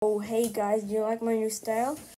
Oh hey guys, do you like my new style?